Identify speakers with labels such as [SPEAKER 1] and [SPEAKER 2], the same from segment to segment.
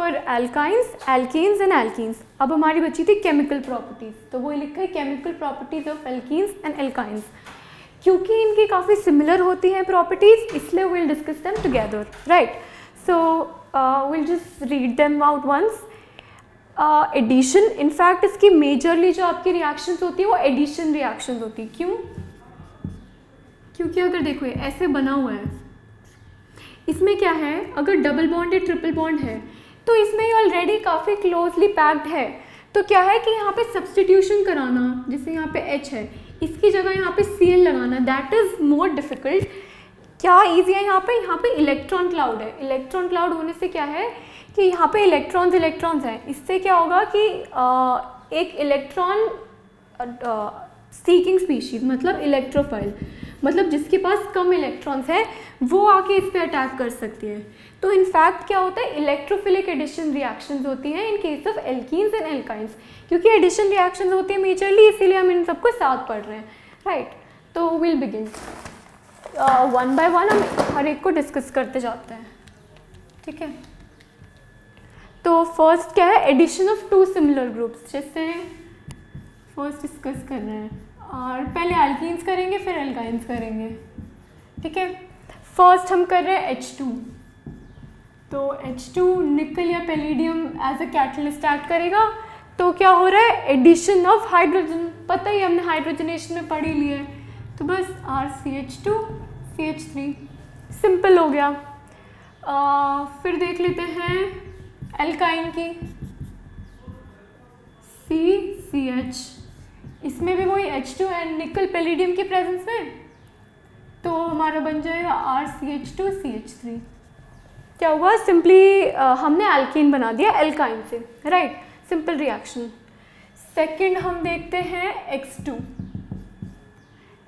[SPEAKER 1] For alkynes alkenes and alkenes अब हमारी बची थी केमिकल प्रॉपर्टीज़ तो वो लिखा है chemical properties of alkenes and alkynes क्योंकि इनकी काफ़ी सिमिलर होती हैं प्रॉपर्टीज़ इसलिए will discuss them together right so will just read them out once addition in fact इसकी मेजरली जो आपकी रिएक्शंस होती है, वो एडिशन रिएक्शंस होती है. क्यों? क्योंकि अगर देखो ऐसे बना हुआ है। इसमें क्या है? अगर डबल बॉन्ड या ट्रिपल बॉन्ड है तो इसमें ऑलरेडी काफ़ी क्लोजली पैक्ड है। तो क्या है कि यहाँ पे सब्सटीट्यूशन कराना जैसे यहाँ पे एच है इसकी जगह यहाँ पे सी एल लगाना दैट इज़ मोर डिफ़िकल्ट क्या ईजी है यहाँ पे? यहाँ पे इलेक्ट्रॉन क्लाउड है। इलेक्ट्रॉन क्लाउड होने से क्या है कि यहाँ पे इलेक्ट्रॉन्स इलेक्ट्रॉन्स हैं। इससे क्या होगा कि आ, एक इलेक्ट्रॉन सीकिंग स्पीशीज़ मतलब इलेक्ट्रोफाइल मतलब जिसके पास कम इलेक्ट्रॉन्स है, वो आके इस पर अटैक कर सकती है। तो इनफैक्ट क्या होता है इलेक्ट्रोफिलिक एडिशन रिएक्शंस होती हैं in case of alkenes and alkynes क्योंकि एडिशन रिएक्शन होती है मेजरली इसीलिए हम इन सबको साथ पढ़ रहे हैं। राइट तो will begin one by one हम हर एक को डिस्कस करते जाते हैं। ठीक है? तो फ़र्स्ट क्या है addition of two similar groups जैसे फ़र्स्ट डिस्कस कर रहे हैं। और पहले एल्कीन्स करेंगे फिर एल्काइंस करेंगे। ठीक है? फ़र्स्ट हम कर रहे हैं एच टू तो एच टू निकल या palladium as a catalyst act करेगा। तो क्या हो रहा है? एडिशन ऑफ़ हाइड्रोजन पता ही हमने हाइड्रोजनेशन में पढ़ लिया है। तो बस R C H two C H three simple हो गया। आ, फिर देख लेते हैं एल्काइन की। सी सी एच इसमें भी वही H two and nickel palladium की प्रेजेंस में? तो हमारा बन जाएगा R C H two C H three क्या हुआ? सिंपली हमने एल्किन बना दिया एल्काइन से राइट सिंपल रिएक्शन सेकंड हम देखते हैं एक्स टू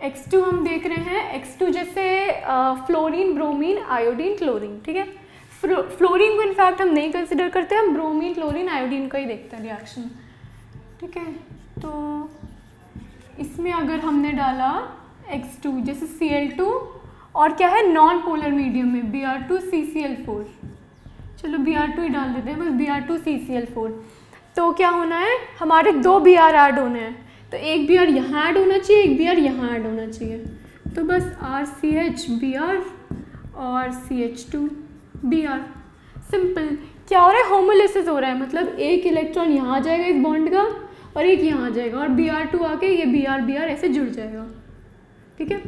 [SPEAKER 1] एक्स टू हम देख रहे हैं एक्स टू जैसे फ्लोरीन ब्रोमीन आयोडीन क्लोरीन ठीक है? फ्लोरीन को इनफैक्ट हम नहीं कंसिडर करते, हम ब्रोमीन क्लोरीन आयोडीन का ही देखते हैं रिएक्शन ठीक है? तो इसमें अगर हमने डाला X2 जैसे Cl2 और क्या है नॉन पोलर मीडियम में Br2 CCl4 चलो Br2 ही डाल देते हैं, बस Br2 CCl4 तो क्या होना है, हमारे दो Br ऐड होने हैं। तो एक Br यहाँ ऐड होना चाहिए, एक Br यहाँ ऐड होना चाहिए। तो बस R C H B R और C H two B R simple क्या हो रहा है होमोलिसिस हो रहा है मतलब एक इलेक्ट्रॉन यहाँ आ जाएगा इस बॉन्ड का और एक यहाँ आ जाएगा और बी आर टू आके ये बी आर बी आर ऐसे जुड़ जाएगा। ठीक है?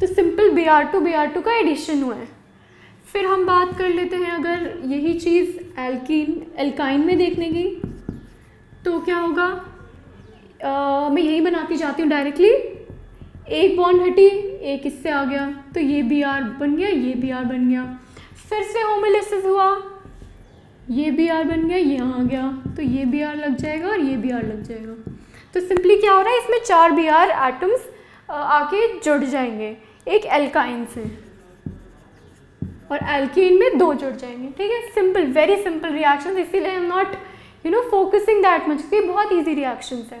[SPEAKER 1] तो simple B R two B R two का एडिशन हुआ है। फिर हम बात कर लेते हैं अगर यही चीज़ एल्कीन एल्काइन में देखने की तो क्या होगा? आ, मैं यही बनाती जाती हूँ डायरेक्टली एक बॉन्ड हटी एक इससे आ गया। तो ये बी आर बन गया ये बी आर बन गया। फिर से होमोलिसिस हुआ। ये बी आर बन गया, ये आ गया तो ये बी आर लग जाएगा और ये बी आर लग जाएगा। तो सिंपली क्या हो रहा है? इसमें चार बी आर एटम्स आके जुड़ जाएँगे, एक एल्काइन से। और एल्कीन में दो जुड़ जाएँगे, ठीक है? सिंपल वेरी सिंपल रिएक्शन इसीलिए I am not you know focusing that much क्योंकि बहुत ईजी रिएक्शन है।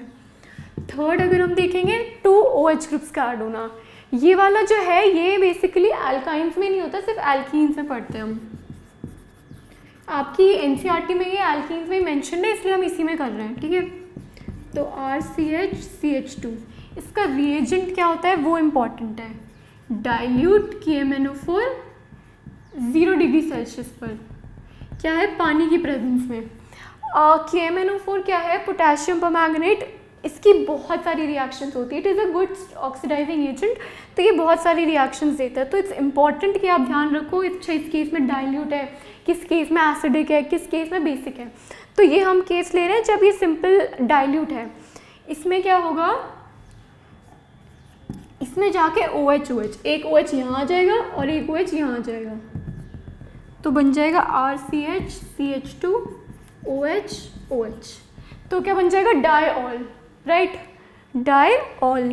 [SPEAKER 1] थर्ड अगर हम देखेंगे टू ओ एच ग्रुप्स का ऐड होना ये वाला जो है, ये बेसिकली एल्काइंस में नहीं होता, सिर्फ़ एल्कीन्स में पढ़ते हैं हम। आपकी एन e में ये एल्किन्स में मैंशन है, इसलिए हम इसी में कर रहे हैं, ठीक है? तो R C H C H two इसका रिएजेंट क्या होता है? वो इंपॉर्टेंट है। Dilute K M N O four zero degree Celsius पर। क्या है? पानी की प्रेजेंस में। के एम एन ओ फोर क्या है? पोटेशियम परमैंगनेट इसकी बहुत सारी रिएक्शंस होती है. It is a good oxidising agent तो ये बहुत सारी रिएक्शंस देता है. तो इट्स इंपॉर्टेंट कि आप ध्यान रखो अच्छा इस केस में डाइल्यूट है, किस केस में एसिडिक है, किस केस में बेसिक है. तो ये हम केस ले रहे हैं जब ये सिंपल डाइल्यूट है. इसमें क्या होगा? इसमें जाके ओ एच ओ एच एक ओ एच यहाँ आ जाएगा और एक ओ एच यहाँ आ जाएगा. तो बन जाएगा R C H C H two O H O H तो क्या बन जाएगा? Di right? Die all.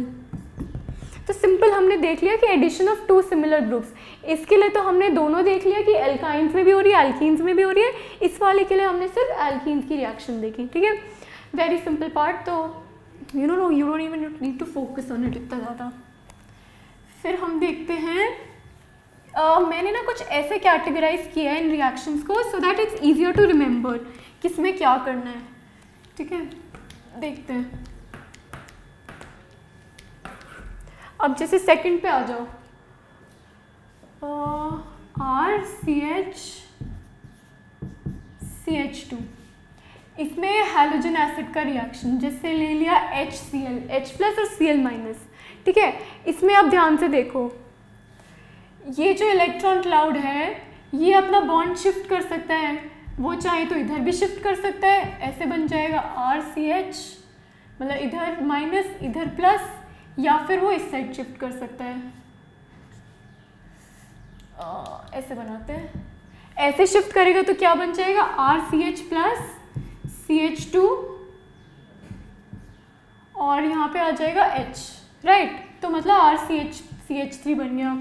[SPEAKER 1] तो सिंपल हमने देख लिया कि addition of two similar groups. इसके लिए तो हमने दोनों देख लिया कि एल्काइंस में भी हो रही है एल्कीन्स में भी हो रही है। इस वाले के लिए हमने सिर्फ़ एल्कीन्स की रिएक्शन देखी ठीक है? वेरी सिंपल पार्ट तो you know no you don't even need to focus on it इतना ज़्यादा। फिर हम देखते हैं uh, मैंने ना कुछ ऐसे कैटेगराइज किया है इन रिएक्शंस को so that it's easier to remember किसमें क्या करना है ठीक है? देखते हैं। अब जैसे सेकंड पे आ जाओ। R C H C H two इसमें हेलोजन एसिड का रिएक्शन जिससे ले लिया H C L H plus और सी एल माइनस ठीक है? इसमें आप ध्यान से देखो। ये जो इलेक्ट्रॉन क्लाउड है, ये अपना बॉन्ड शिफ्ट कर सकता है। वो चाहे तो इधर भी शिफ्ट कर सकता है। ऐसे बन जाएगा आर सी एच मतलब इधर माइनस इधर प्लस या फिर वो इस साइड शिफ्ट कर सकता है? ऐसे बनाते हैं। ऐसे शिफ्ट करेगा तो क्या बन जाएगा? R C H plus C H two और यहाँ पे आ जाएगा H राइट तो मतलब R C H C H three बन गया।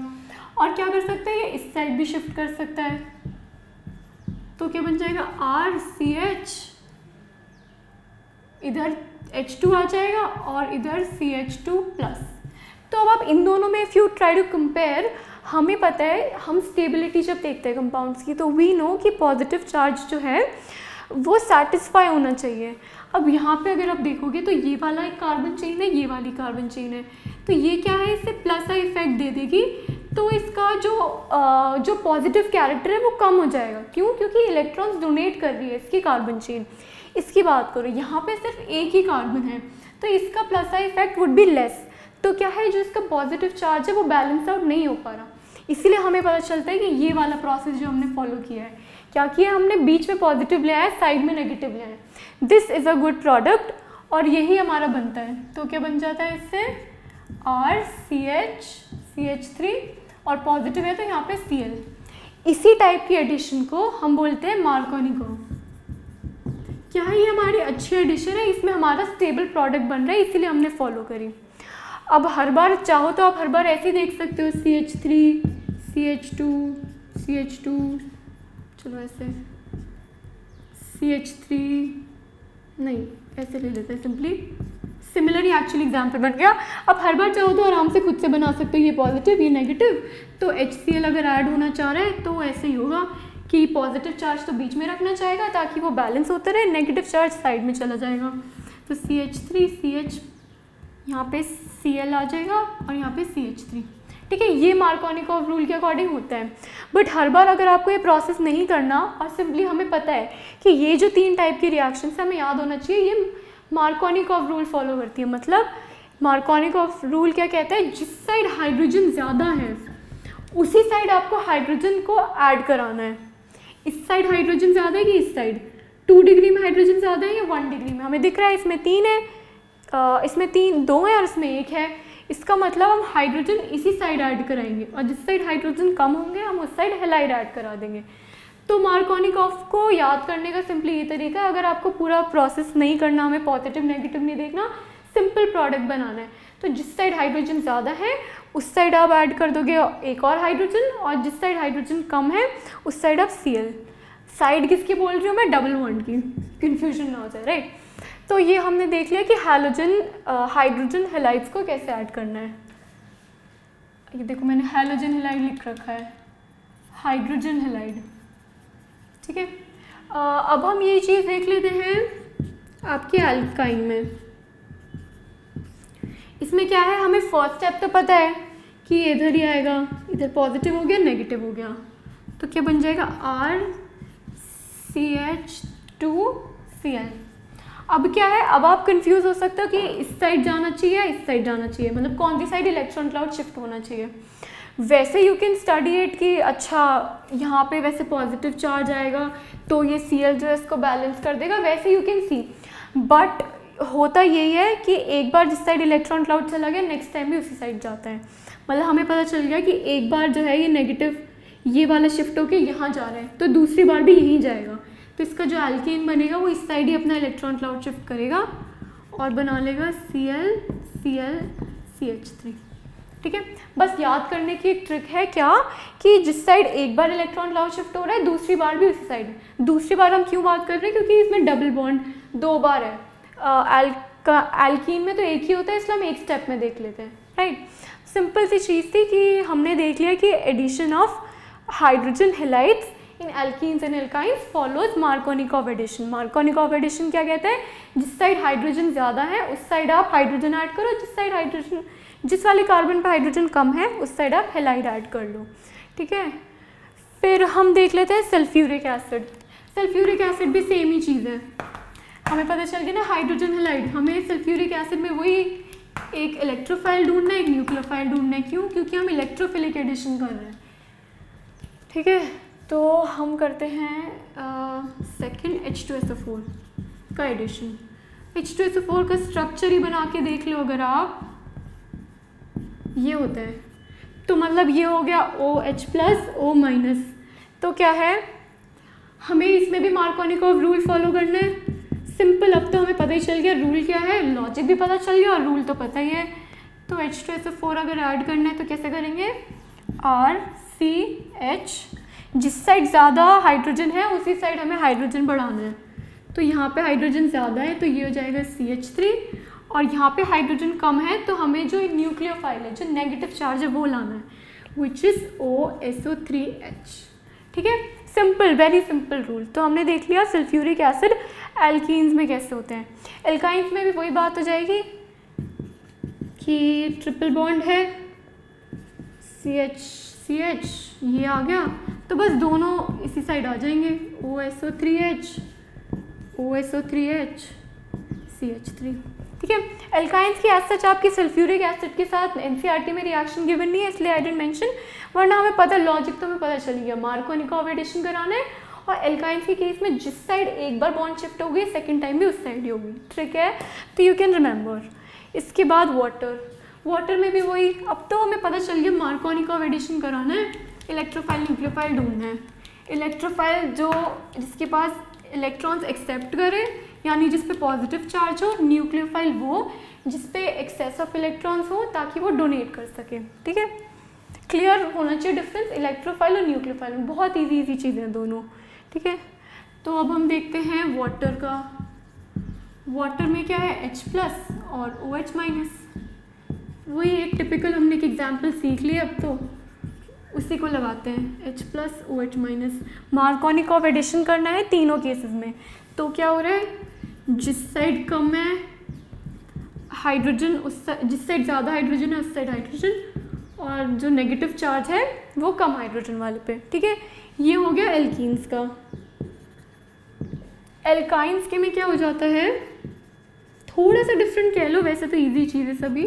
[SPEAKER 1] और क्या कर सकते हैं? ये इस साइड भी शिफ्ट कर सकता है। तो क्या बन जाएगा? आर सी एच इधर एच टू आ जाएगा और इधर सी एच टू प्लस तो अब आप इन दोनों में if you try to compare हमें पता है, हम स्टेबिलिटी जब देखते हैं कंपाउंड्स की तो वी नो कि पॉजिटिव चार्ज जो है, वो सेटिस्फाई होना चाहिए। अब यहाँ पे अगर आप देखोगे तो ये वाला एक कार्बन चेन है, ये वाली कार्बन चेन है। तो ये क्या है इससे प्लस का इफ़ेक्ट दे देगी। तो इसका जो जो पॉजिटिव कैरेक्टर है वो कम हो जाएगा। क्यों? क्योंकि इलेक्ट्रॉन्स डोनेट कर रही है इसकी कार्बन चेन इसकी बात करो, यहाँ पे सिर्फ़ एक ही कार्बन है तो इसका प्लस का इफ़ेक्ट वुड बी लेस तो क्या है, जो इसका पॉजिटिव चार्ज है वो बैलेंस आउट नहीं हो पा रहा। इसीलिए हमें पता चलता है कि ये वाला प्रोसेस जो हमने फॉलो किया है, क्या किया हमने? बीच में पॉजिटिव लिया है साइड में नेगेटिव लिया है this is a good product और यही हमारा बनता है। तो क्या बन जाता है इससे? R C H C H three और पॉजिटिव है तो यहाँ पे सी एल इसी टाइप की एडिशन को हम बोलते हैं मार्कोनिको क्या है ये हमारी अच्छी एडिशन है? इसमें हमारा स्टेबल प्रोडक्ट बन रहा है, इसीलिए हमने फॉलो करी. अब हर बार चाहो तो आप हर बार ऐसे ही देख सकते हो C H three C H two C H two चलो ऐसे. सी एच थ्री नहीं, ऐसे ले लेते हैं सिंपली सिमिलर ही एक्चुअली एग्ज़ाम्पल बन गया। अब हर बार चाहो तो आराम से खुद से बना सकते हो, ये पॉजिटिव ये नेगेटिव तो एच सी एल अगर ऐड होना चाह रहा है तो ऐसे ही होगा कि पॉजिटिव चार्ज तो बीच में रखना चाहेगा, ताकि वो बैलेंस होता रहे नेगेटिव चार्ज साइड में चला जाएगा। तो C H three C H यहाँ पे सी एल आ जाएगा और यहाँ पे सी एच थ्री ठीक है, ये मार्कोनिक ऑफ़ रूल के अकॉर्डिंग होता है। बट हर बार अगर आपको ये प्रोसेस नहीं करना, और सिंपली हमें पता है कि ये जो तीन टाइप की रिएक्शन हमें याद होना चाहिए, ये मार्कोनिक ऑफ़ रूल फॉलो करती है। मतलब मार्कोनिक ऑफ़ रूल क्या कहता है? जिस साइड हाइड्रोजन ज़्यादा है, उसी साइड आपको हाइड्रोजन को ऐड कराना है। इस साइड हाइड्रोजन ज़्यादा है कि इस साइड? टू डिग्री में हाइड्रोजन ज़्यादा है या वन डिग्री में? हमें दिख रहा है इसमें तीन है इसमें तीन, दो है और इसमें एक है। इसका मतलब हम हाइड्रोजन इसी साइड ऐड कराएँगे और जिस साइड हाइड्रोजन कम होंगे, हम उस साइड हेलाइड ऐड करा देंगे। तो मार्कोनिक ऑफ़ को याद करने का सिंपली ये तरीका है, अगर आपको पूरा प्रोसेस नहीं करना, हमें पॉजिटिव नेगेटिव नहीं देखना सिंपल प्रोडक्ट बनाना है। तो जिस साइड हाइड्रोजन ज़्यादा है, उस साइड आप ऐड कर दोगे एक और हाइड्रोजन और जिस साइड हाइड्रोजन कम है, उस साइड आप सी साइड किसकी बोल रही हूँ मैं? डबल वन की। कन्फ्यूज़न ना हो जाए राइट तो ये हमने देख लिया कि हैलोजन हाइड्रोजन हेलाइड्स को कैसे ऐड करना है। ये देखो, मैंने हैलोजन हेलाइड लिख रखा है। हाइड्रोजन हेलाइड ठीक है? अब हम ये चीज़ देख लेते हैं आपके एल्काइन में। इसमें क्या है? हमें फ़र्स्ट स्टेप तो पता है कि इधर ही आएगा, इधर पॉजिटिव हो गया नेगेटिव हो गया। तो क्या बन जाएगा? R C H two C L अब क्या है? अब आप कंफ्यूज हो सकते हो कि इस साइड जाना चाहिए इस साइड जाना चाहिए। मतलब कौन सी साइड इलेक्ट्रॉन क्लाउड शिफ्ट होना चाहिए? वैसे यू कैन स्टडी इट कि अच्छा यहाँ पे वैसे पॉजिटिव चार्ज आएगा तो ये सी एल जो है इसको बैलेंस कर देगा, वैसे यू कैन सी बट होता यही है कि एक बार जिस साइड इलेक्ट्रॉन क्लाउड चला गया नेक्स्ट टाइम भी उसी साइड जाता है। मतलब हमें पता चल गया कि एक बार जो है ये नेगेटिव ये वाला शिफ्ट होके यहाँ जा रहा है तो दूसरी बार भी यहीं जाएगा। तो इसका जो एल्केन बनेगा, वो इस साइड ही अपना इलेक्ट्रॉन क्लाउड शिफ्ट करेगा और बना लेगा C L C L C H three ठीक है? बस याद करने की एक ट्रिक है क्या? कि जिस साइड एक बार इलेक्ट्रॉन क्लाउड शिफ्ट हो रहा है, दूसरी बार भी उसी साइड दूसरी बार हम क्यों बात कर रहे हैं? क्योंकि इसमें डबल बॉन्ड दो बार है। एल एल्कीन में तो एक ही होता है, इसलिए हम एक स्टेप में देख लेते हैं राइट सिंपल सी चीज़ थी कि हमने देख लिया कि addition of hydrogen halides in alkenes and alkynes follows Markovnikov addition Markovnikov addition क्या कहते हैं? जिस साइड हाइड्रोजन ज़्यादा है, उस साइड आप हाइड्रोजन ऐड करो, जिस साइड हाइड्रोजन जिस वाले कार्बन पर हाइड्रोजन कम है, उस साइड आप हेलाइड ऐड कर लो, ठीक है? फिर हम देख लेते हैं सल्फ्यूरिक एसिड सल्फ्यूरिक एसिड भी सेम ही चीज़ है। हमें पता चल गया ना हाइड्रोजन हेलाइड हमें सल्फ्यूरिक एसिड में वही एक इलेक्ट्रोफाइल ढूंढना है, एक न्यूक्लियोफाइल ढूंढना है। क्यों? क्योंकि हम इलेक्ट्रोफिलिक एडिशन कर रहे हैं। ठीक है? तो हम करते हैं second H two S O four का addition H two S O four का स्ट्रक्चर ही बना के देख लो अगर आप। ये होता है। तो मतलब ये हो गया O H plus O minus तो क्या है? हमें इसमें भी मार्कोनिकोव रूल फॉलो करना है। सिंपल अब तो हमें पता ही चल गया रूल क्या है। लॉजिक भी पता चल गया और रूल तो पता ही है। तो एच टू एस फोर अगर ऐड करना है तो कैसे करेंगे? आर सी एच जिस साइड ज़्यादा हाइड्रोजन है, उसी साइड हमें हाइड्रोजन बढ़ाना है। तो यहाँ पे हाइड्रोजन ज़्यादा है तो ये हो जाएगा सी एच थ्री और यहाँ पे हाइड्रोजन कम है तो हमें जो न्यूक्लियोफाइल है, जो नेगेटिव चार्ज है, वो लाना है which is O S O three H ठीक है? सिंपल वेरी सिंपल रूल तो हमने देख लिया सल्फ्यूरिक एसिड एल्कीन्स में कैसे होते हैं। एल्काइंस में भी वही बात हो जाएगी कि ट्रिपल बॉन्ड है सी एच सी एच ये आ गया। तो बस दोनों इसी साइड आ जाएँगे O S O three H O S O three H C H three ठीक है? एल्काइंस की एज सच आपकी सल्फ्यूरिक एसिड के साथ एनसीईआरटी में रिएक्शन गिवन नहीं है, इसलिए आई डेंट मेंशन वरना हमें पता लॉजिक तो हमें पता चल गया। मार्कोनिकोव एडिशन कराना है। और एल्काइंस के केस में जिस साइड एक बार बॉन्ड शिफ्ट होगी सेकेंड टाइम भी उस साइड ही होगी। ठीक है? तो यू कैन रिमेंबर इसके बाद वाटर वाटर में भी वही, अब तो हमें पता चल गया मार्कोनिकोव एडिशन कराना है। इलेक्ट्रोफाइल न्यूक्लियोफाइल ढूंढना है। इलेक्ट्रोफाइल जो, जिसके पास इलेक्ट्रॉन्स एक्सेप्ट करे यानी जिस पे पॉजिटिव चार्ज हो न्यूक्लियोफाइल वो जिस पे एक्सेस ऑफ़ इलेक्ट्रॉन्स हो, ताकि वो डोनेट कर सके। ठीक है? क्लियर होना चाहिए डिफरेंस इलेक्ट्रोफाइल और न्यूक्लियोफाइल में। बहुत ईजी ईजी चीज़ें हैं दोनों। ठीक है? तो अब हम देखते हैं वाटर का। वाटर में क्या है? H प्लस और ओ OH माइनस वही एक टिपिकल हमने एक एग्ज़ाम्पल सीख लिया अब तो। उसी को लगाते हैं। H plus O H minus Markovnikov addition करना है तीनों केसेस में। तो क्या हो रहा है? जिस साइड कम है हाइड्रोजन उस साइड जिस साइड ज़्यादा हाइड्रोजन है, उस साइड हाइड्रोजन और जो नेगेटिव चार्ज है, वो कम हाइड्रोजन वाले पे, ठीक है? ये हो गया एल्कीन्स का। एल्काइंस के में क्या हो जाता है? थोड़ा सा डिफरेंट कह लो, वैसे तो इजी चीज़ है सभी।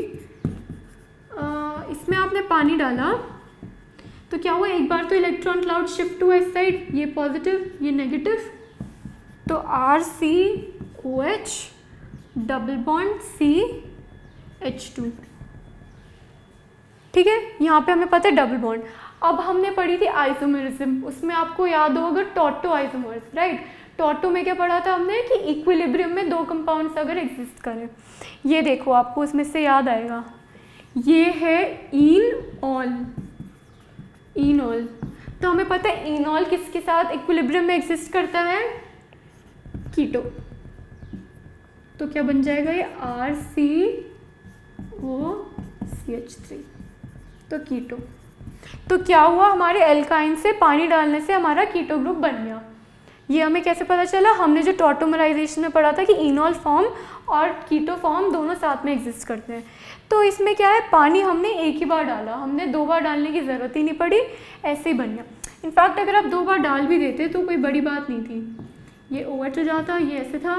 [SPEAKER 1] इसमें आपने पानी डाला तो क्या हुआ, एक बार तो इलेक्ट्रॉन क्लाउड शिफ्ट हुआ इस साइड ये पॉजिटिव ये नेगेटिव तो R C O H double bond C H two ठीक है? यहाँ पे हमें पता है डबल बॉन्ड अब हमने पढ़ी थी आइसोमेरिज्म उसमें आपको याद होगा टोटो आइसोमर्स राइट टोटो में क्या पढ़ा था हमने? कि इक्विलिब्रियम में दो कंपाउंड्स अगर एग्जिस्ट करें. ये देखो, आपको उसमें से याद आएगा. ये है इन ऑल. इनॉल तो हमें पता है इनॉल किसके साथ इक्विलिब्रियम में एग्जिस्ट करता है? कीटो. तो क्या बन जाएगा ये R C O C H three. तो कीटो। तो क्या हुआ? हमारे एल्काइन से पानी डालने से हमारा कीटो ग्रुप बन गया। ये हमें कैसे पता चला? हमने जो टोटोमराइजेशन में पढ़ा था कि इनॉल फॉर्म और कीटो फॉर्म दोनों साथ में एग्जिस्ट करते हैं। तो इसमें क्या है? पानी हमने एक ही बार डाला। हमने दो बार डालने की ज़रूरत ही नहीं पड़ी। ऐसे ही बन गया। इनफैक्ट अगर आप दो बार डाल भी देते तो कोई बड़ी बात नहीं थी। ये ओवर हो जाता, ये ऐसे था।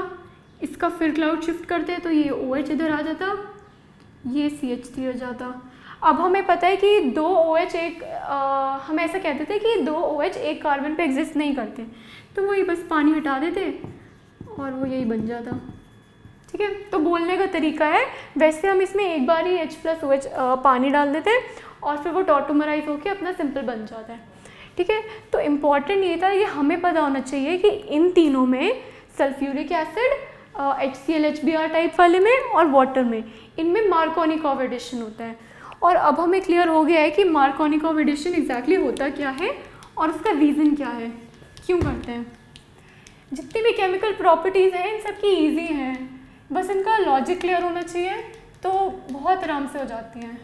[SPEAKER 1] इसका फिर क्लाउड शिफ्ट करते तो ये ओ एच इधर आ जाता ये सी एच थ्री हो जाता। अब हमें पता है कि दो ओ एच एक आ, हम ऐसा कहते थे कि दो ओ एच एक कार्बन पे एग्जिस्ट नहीं करते। तो वही बस पानी हटा देते और वो यही बन जाता। ठीक है? तो बोलने का तरीका है वैसे हम इसमें एक बार ही एच प्लस ओ एच पानी डाल देते और फिर वो टॉटोमराइज होकर अपना सिंपल बन जाता है। ठीक है? तो इंपॉर्टेंट ये था ये हमें पता होना चाहिए कि इन तीनों में sulphuric acid H C L H B R type वाले में और वाटर में। इनमें मार्कोनिक ऑफ़ एडिशन होता है। और अब हमें क्लियर हो गया है कि मार्कोनिक ऑफ़ एडिशन एग्जैक्टली होता क्या है और उसका रीज़न क्या है। क्यों करते हैं? जितनी भी केमिकल प्रॉपर्टीज़ हैं, इन सब की ईजी हैं। बस इनका लॉजिक क्लियर होना चाहिए तो बहुत आराम से हो जाती हैं।